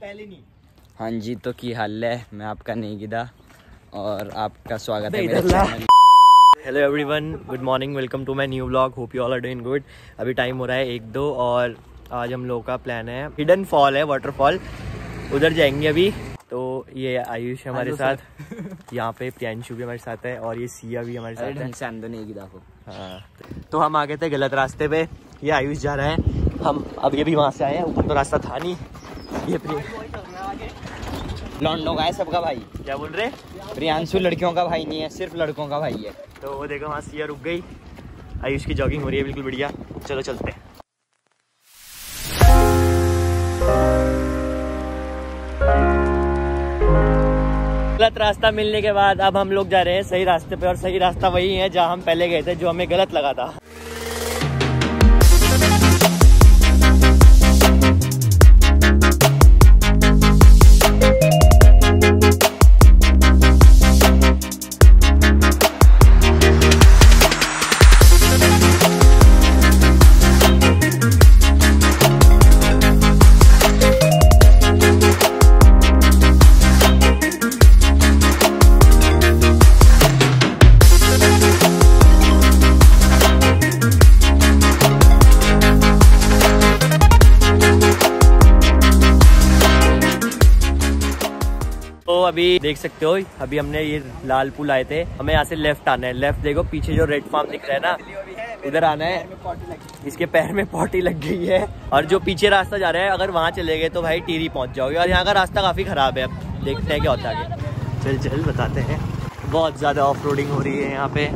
पहले नहीं हाँ जी तो की हाल है? मैं आपका नेगिदा और आपका स्वागत है मेरे। Channel. Hello everyone good morning welcome to my new blog hope you all are doing good अभी टाइम हो रहा है एक दो और आज हम लोगों का प्लान है। हिडन फॉल है वाटरफॉल उधर जाएँगे अभी। तो ये आयुष है हमारे साथ। यहाँ पे प्रियांशु भी हमारे साथ है और ये सिया भी हमारे साथ है। को। हाँ तो हम आ गए थे गलत रास्ते पे। ये आयुष जा रहा है। हम अब ये भी वहाँ से आए हैं ऊपर तो रास्ता था नहीं। ये प्रिय। लॉन्डो का है सबका भाई। क्या बोल रहे? प्रियांशु लड़कियों का भाई नहीं है सिर्फ़ लड़कों का भाई है। तो वो देखो वहाँ सिया रुक गई। आयुष की जॉगिंग हो रही है बिल्कुल बढ़िया। चलो चलते हैं। गलत रास्ता मिलने के बाद अब हम लोग जा रहे हैं सही रास्ते पे और सही रास्ता वही है जहाँ हम पहले गए थे जो हमें गलत लगा था। अभी देख सकते हो, अभी हमने ये लाल पुल आए थे। हमें यहाँ से लेफ़्ट आना है। लेफ़्ट देखो, पीछे जो रेड फार्म दिख रहा है ना, उधर आना है। इसके पैर में पॉटी लग गई है। और जो पीछे रास्ता जा रहा है, अगर वहाँ चले गए तो भाई टीरी पहुँच जाओगे। और यहाँ का रास्ता काफ़ी ख़राब है। अब देखते हैं क्या होता है चल चल, बताते हैं। बहुत ज़्यादा ऑफ़ हो रही है यहाँ पे।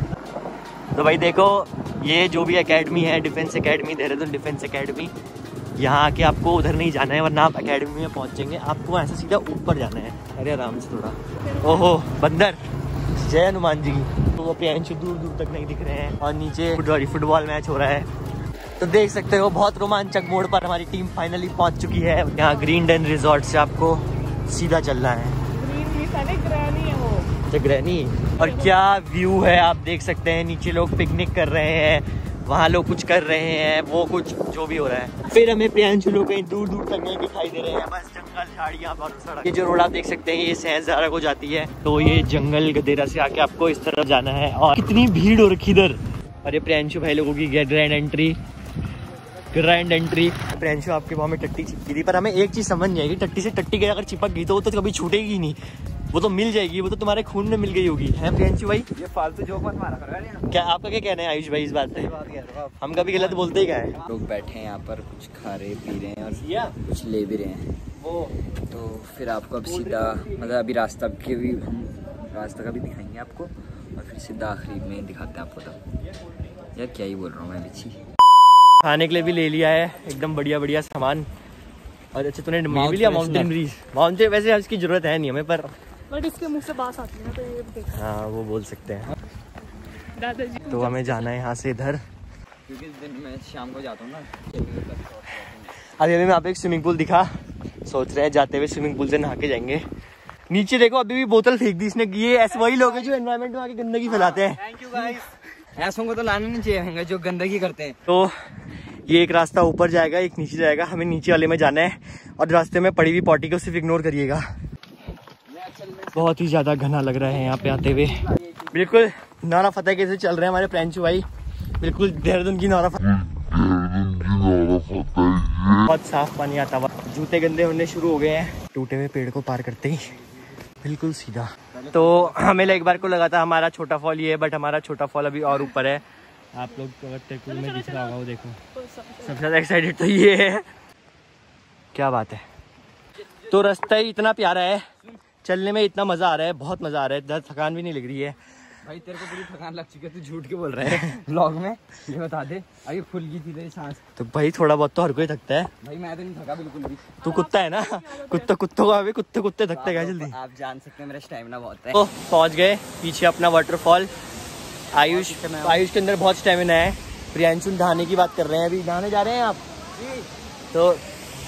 तो भाई देखो, ये जो भी एकेडमी है defence academy Dehradun defence academy यहाँ आके आपको उधर नहीं जाना है वरना आप अकेडमी में पहुँच जाएँगे आपको ऐसा सीधा ऊपर जाना है। अरे आराम से थोड़ा। ओहो बंदर। जय हनुमान जी। की तो वो प्रियांशु दूर दूर तक नहीं दिख रहे हैं और नीचे फुटबॉल मैच हो रहा है। तो देख सकते हो बहुत रोमांचक मोड़ पर हमारी टीम फाइनली पहुँच चुकी है। यहाँ ग्रीन डेन रिजॉर्ट से आपको सीधा चलना है। अच्छा ग्रैनी और क्या व्यू है आप देख सकते हैं। नीचे लोग पिकनिक कर रहे हैं। वहाँ लोग कुछ कर रहे हैं, वो कुछ जो भी हो रहा है। फिर हमें प्रियांशु लोग कहीं दूर दूर तक नहीं दिखाई दे रहे हैं। बस जंगल, झाड़ियाँ, बहुत सड़क। ये जो रोड आप देख सकते हैं, ये सहजारा को जाती है। तो ये जंगल गदेरा से आके आपको इस तरफ़ जाना है और कितनी भीड़ हो रखी इधर। अरे प्रियांशु भाई लोगों की grand entry grand entry Priyanshu आपके वहाँ में टट्टी चिपकी थी, पर हमें एक चीज़ समझ नहीं आएगी टट्टी से टट्टी गई अगर चिपक गई तो वो तो कभी छूटेगी नहीं। वो तो मिल जाएगी वो तो तुम्हारे खून में मिल गई होगी। है प्रियांशु भाई? ये फालतू जोक मत मारा करो यार क्या आपका क्या कहना है आयुष भाई इस बात पे हम कभी गलत बोलते ही क्या है? लोग बैठे हैं यहाँ पर कुछ खा रहे पी रहे हैं और कुछ ले भी रहे हैं। वो। तो फिर आपको अब सीधा मतलब अभी रास्ता के भी हम रास्ता का भी दिखाएँगे आपको और फिर सीधा आखिरी में दिखाते हैं आपको तब। यार क्या ही बोल रहा हूँ मैं बिच्छी। खाने के लिए भी ले लिया है एकदम बढ़िया बढ़िया सामान। और अच्छा तूने भी लिया. माउंटेन ब्रीज माउंटेन वैसे इसकी ज़रूरत है नहीं हमें पर बट इसके मुँह से बास आती है ना तो ये हाँ वो बोल सकते हैं। दादाजी। तो हमें जाना है यहाँ से इधर। क्योंकि दिन में शाम को जाता हूँ ना अभी हमें वहाँ पे एक स्विमिंग पूल दिखा। सोच रहे हैं जाते हुए स्विमिंग पूल से नहा के जाएँगे। नीचे देखो अभी भी बोतल फेंक दी इसने ये ऐसे वही लोग हैं जो एनवायरमेंट में आके गंदगी फैलाते हैं। थैंक यू गाइस ऐसों को तो लाना नहीं चाहिए जो गंदगी करते हैं। तो ये एक रास्ता ऊपर जाएगा एक नीचे जाएगा। हमें नीचे वाले में जाना है और रास्ते में पड़ी हुई पॉटी को सिर्फ़ इग्नोर करिएगा। बहुत ही ज़्यादा घना लग रहा है यहाँ पे आते हुए। बिल्कुल, नारा फतेह कैसे चल रहे हैं हमारे प्रेंचू भाई? बिल्कुल, देहरादून की नारा बहुत साफ़ पानी आता हुआ। जूते गंदे होने शुरू हो गए हैं। टूटे हुए पेड़ को पार करते ही। बिल्कुल सीधा। तो हमें एक बार को लगा था हमारा छोटा फॉल ये है बट हमारा छोटा फॉल अभी और ऊपर है। आप लोग को अगर में दिख रहा होगा, वो देखो। सबसे ज़्यादा एक्साइटेड तो ये है। क्या बात है। तो रास्ता ही इतना प्यारा है। चलने में इतना मज़ा आ रहा है बहुत मज़ा आ रहा है। दर्द थकान भी नहीं लग रही है। भाई तेरे को पूरी थकान लग चुकी है तू झूठ के बोल रहा है? ब्लॉग में? ये बता दे। अभी खुल गई थी तेरी सांस। तो भाई थोड़ा बहुत तो हर कोई थकता है। भाई मैं तो नहीं थका बिल्कुल भी। तू कुत्ता है ना? कुत्ता कुत्तों को अभी कुत्ते कुत्ते थकते क्या जल्दी? आप जान सकते हैं मेरा स्टेमिना बहुत है। तो पहुँच गए पीछे अपना वाटरफॉल आयुष आयुष के अंदर बहुत स्टेमिना है। प्रियांशु नहाने की बात कर रहे हैं अभी। नहाने जा रहे हैं आप? तो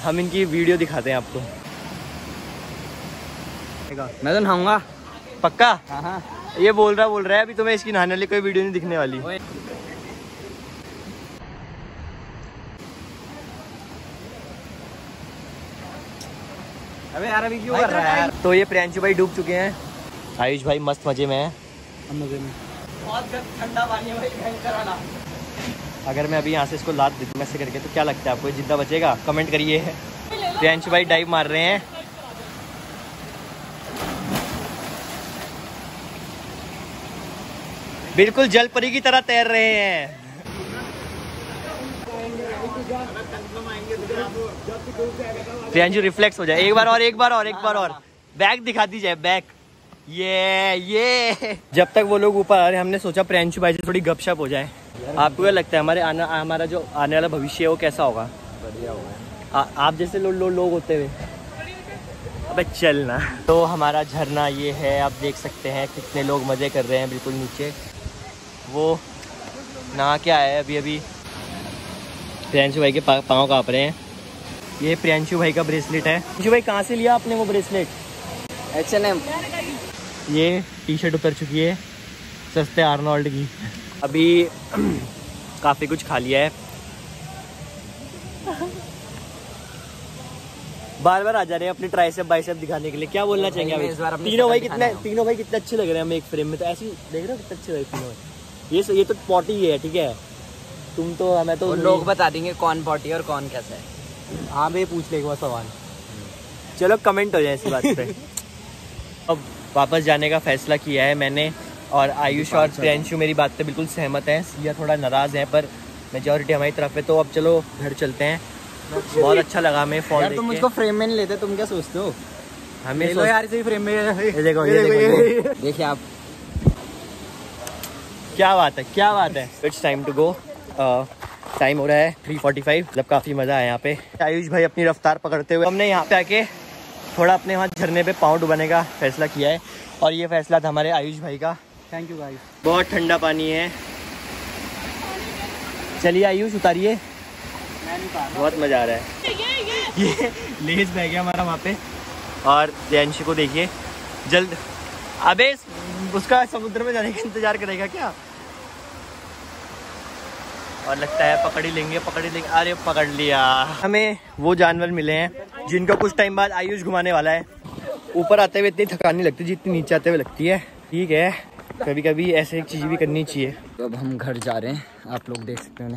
हम इनकी वीडियो दिखाते हैं आपको। मैं तो नहाऊँगा। पक्का? हाँ हाँ। ये बोल रहा बोल रहा है अभी तुम्हें इसकी नहाने वाली कोई वीडियो नहीं दिखने वाली। अबे यार अभी क्यों कर रहा है यार? तो ये प्रियांशु भाई डूब चुके हैं। आयुष भाई मस्त मज़े में है। मज़े में। ठंडा पानी है भाई अगर मैं अभी यहाँ से इसको लाद देती हूँ ऐसे करके तो क्या लगता है आपको? ज़िंदा बचेगा? कमेंट करिए। प्रियांशु भाई डाइव मार रहे हैं। बिल्कुल जल परी की तरह तैर रहे हैं। प्रियांशु रिफ्लेक्स हो जाए एक बार और एक बार और एक बार और। बैक दिखा दी जाए बैक ये ये। जब तक वो लोग ऊपर आ रहे हैं हमने सोचा प्रियांशु भाई से थोड़ी गपशप हो जाए। आपको क्या लगता है हमारे आना हमारा जो आने वाला भविष्य है वो कैसा होगा? बढ़िया होगा। आप जैसे लो, लो, लोग होते हुए। अबे चलना तो हमारा झरना ये है आप देख सकते हैं कितने लोग मज़े कर रहे हैं बिल्कुल नीचे। वो नहा के आया है अभी अभी। प्रियांशु भाई के पाँव काँप रहे हैं। ये प्रियांशु भाई का ब्रेसलेट है। प्रियांशु भाई कहाँ से लिया आपने वो ब्रेसलेट एच एन एम ये टी शर्ट उतर चुकी है। सस्ते आर्नोल्ड की। अभी काफ़ी कुछ खा लिया है। बार बार आ जा रहे हैं अपने ट्राइसेप बाइसेप दिखाने के लिए। क्या बोलना चाहेंगे तीनों भाई कितने तीनों भाई कितने अच्छे लग रहे हैं हमें एक फ्रेम में। तो ऐसे देख रहे हो कितने अच्छे लग रहे तीनों भाई। ये ये तो पॉटी है ठीक है। तुम तो हमें तो लोग बता देंगे कौन पॉटी और कौन कैसा है। हाँ भाई पूछ ले एक बार सवाल। चलो कमेंट हो जाए इसी बात पे। अब वापस जाने का फैसला किया है मैंने और आयुष और प्रियांशु मेरी बात पे बिल्कुल सहमत हैं। सिया थोड़ा नाराज़ है पर मेजोरिटी हमारी तरफ़ है तो अब चलो घर चलते हैं। बहुत अच्छा लगा हमें यार तुम मुझको फ्रेम में नहीं लेते तुम क्या सोचते हो? हमें यार इसे फ्रेम में। देखो ये देखो। देखिए आप क्या बात है क्या बात है। It's time to go time हो रहा है थ्री फोर्टी फाइव मतलब काफ़ी मज़ा आया यहाँ पे। आयुष भाई अपनी रफ्तार पकड़ते हुए हमने यहाँ पे आके थोड़ा अपने वहाँ झरने पे पाँव डुबाने का फैसला किया है। और ये फैसला था हमारे आयुष भाई का। थैंक यू भाई बहुत ठंडा पानी है। चलिए आयुष उतारिए। बहुत मज़ा आ रहा है। ये लेस बह गया हमारा वहाँ पे। और प्रियांशु को देखिए। जल्द। अबे उसका समुद्र में जाने का इंतज़ार करेगा क्या? और लगता है पकड़ लेंगे पकड़ लेंगे। अरे पकड़ लिया। हमें वो जानवर मिले हैं, जिनको कुछ टाइम बाद आयुष घुमाने वाला है। ऊपर आते हुए इतनी थकान नहीं लगती जितनी नीचे आते हुए लगती है। ठीक है कभी कभी ऐसे एक चीज़ भी करनी चाहिए। तो अब हम घर जा रहे हैं। आप लोग देख सकते हो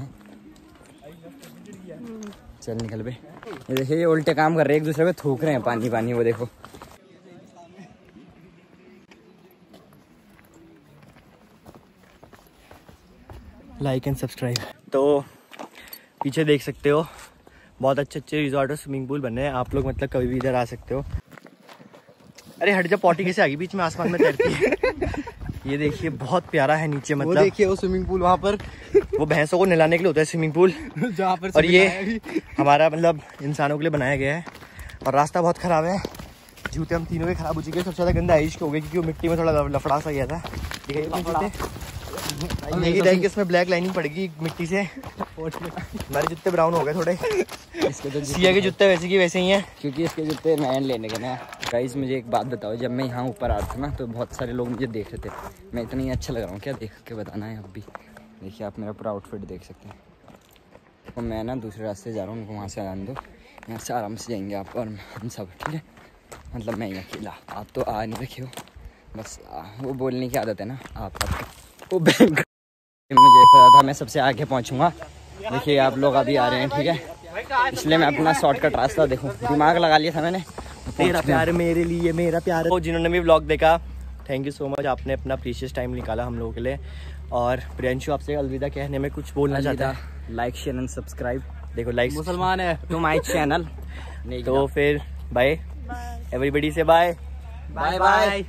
चल निकल ये देखिए, ये उल्टे काम कर रहे हैं, एक दूसरे पे थूक रहे हैं। पानी पानी, वो देखो। लाइक एंड सब्सक्राइब तो पीछे देख सकते हो बहुत अच्छे अच्छे रिजॉर्ट और स्विमिंग पूल बने हैं। आप लोग मतलब कभी भी इधर आ सकते हो। अरे हट जा पॉटी कैसे आ गई बीच में आसमान में तैरती है। ये देखिए बहुत प्यारा है नीचे वो मतलब। देखिए वो स्विमिंग पूल वहाँ पर। वो भैंसों को नहलाने के लिए होता है स्विमिंग पूल जहाँ पर और ये हमारा मतलब इंसानों के लिए बनाया गया है। और रास्ता बहुत खराब है। जूते हम तीनों के खराब हो चुके हैं। सबसे ज़्यादा गंदा आयुष के हो गए क्योंकि वो मिट्टी में थोड़ा लफड़ा सा गया था। दिखाइए अपने यही इसमें ब्लैक लाइनिंग पड़ेगी मिट्टी से। हमारे जूते ब्राउन हो गए थोड़े। इसके तो सिया के जूते वैसे की वैसे ही हैं। क्योंकि इसके जूते नए लेने के ना। गाइस मुझे एक बात बताओ जब मैं यहाँ ऊपर आ रहा था ना तो बहुत सारे लोग मुझे देख रहे थे। मैं इतना ही अच्छा लग रहा हूँ क्या देख के बताना है अब भी? देखिए आप मेरा पूरा आउटफिट देख सकते हैं। तो मैं ना दूसरे रास्ते जा रहा हूँ उनको वहाँ से आने दो। यहाँ से आराम से जाएँगे आप और हम सब ठीक है? मतलब मैं ही अकेला। आप तो आ नहीं रखे हो। बस वो बोलने की आदत है ना आप आप वो बैंक मुझे पता था मैं सबसे आगे पहुँचूँगा। देखिए आप लोग अभी आ रहे हैं ठीक है? इसलिए मैं अपना शॉर्टकट रास्ता देखूँ। दिमाग लगा लिया था मैंने। तेरा प्यार मेरे लिए मेरा प्यार। तो जिन्होंने भी ब्लॉग देखा थैंक यू सो मच आपने अपना प्रीशियस टाइम निकाला हम लोगों के लिए। और प्रियंशु आपसे अलविदा कहने में कुछ बोलना चाहता है? लाइक शेयर एंड सब्सक्राइब देखो लाइक मुसलमान है टू माय चैनल तो फिर बाय एवरीबडी से बाय बाय बाय